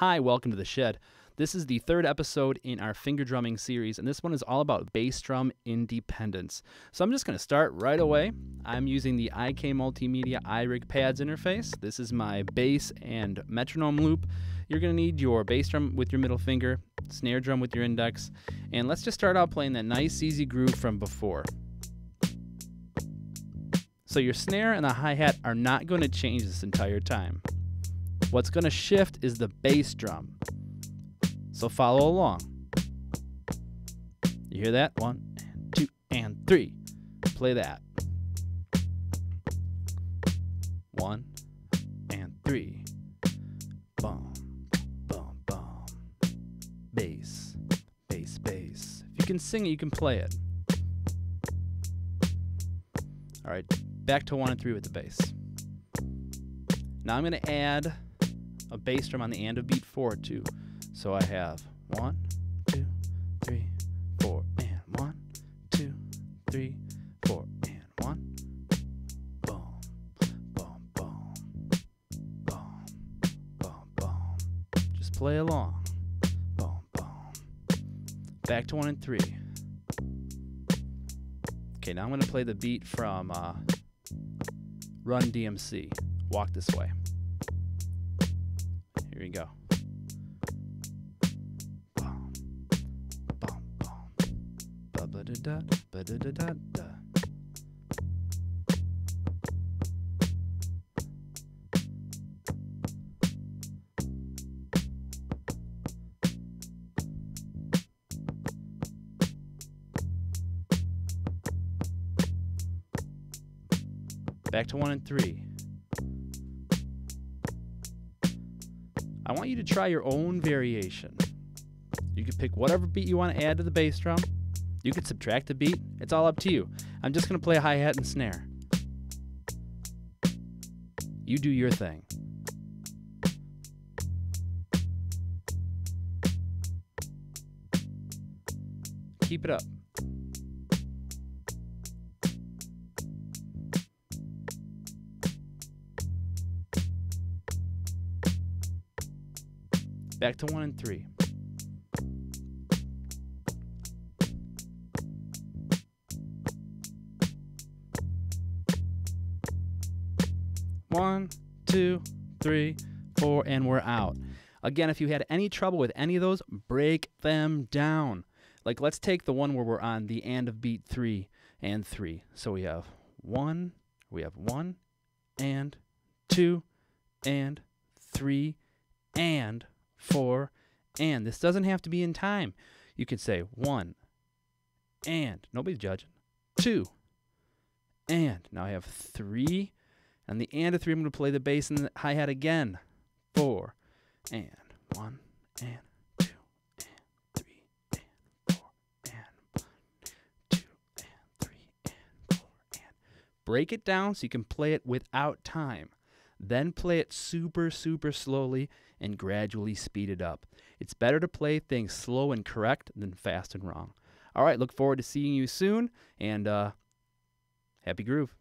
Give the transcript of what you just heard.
Hi, welcome to the shed. This is the third episode in our finger drumming series, and this one is all about bass drum independence. So I'm just going to start right away. I'm using the IK Multimedia iRig Pads interface. This is my bass and metronome loop. You're going to need your bass drum with your middle finger, snare drum with your index, and let's just start out playing that nice easy groove from before. So your snare and the hi-hat are not going to change this entire time. What's going to shift is the bass drum. So follow along. You hear that? One, two, and three. Play that. One, and three. Boom, boom, boom. Bass, bass, bass. If you can sing it, you can play it. All right, back to one and three with the bass. Now I'm going to add a bass drum on the end of beat four too. So I have one, two, three, four, and one, two, three, four, and one. Boom, boom, boom, boom, boom, boom. Just play along. Boom, boom. Back to one and three. Okay, now I'm to play the beat from uh, Run DMC. Walk this way. Here you go. Back to one and three. I want you to try your own variation. You can pick whatever beat you want to add to the bass drum. You could subtract a beat. It's all up to you. I'm just going to play a hi hat and snare. You do your thing. Keep it up. Back to one and three. One, two, three, four, and we're out. Again, if you had any trouble with any of those, break them down. Like, let's take the one where we're on the and of beat three and three. So we have one, we have one, and two, and three, and four, and. This doesn't have to be in time. You could say one, and. Nobody's judging. Two, and. Now I have three, and the and of three, I'm going to play the bass and the hi hat again. Four, and. One, and. Two, and. Three, and. Four, and. One, two, and. Three, and. Four, and. Break it down so you can play it without time. Then play it super, super slowly and gradually speed it up. It's better to play things slow and correct than fast and wrong. All right, look forward to seeing you soon and uh, happy groove.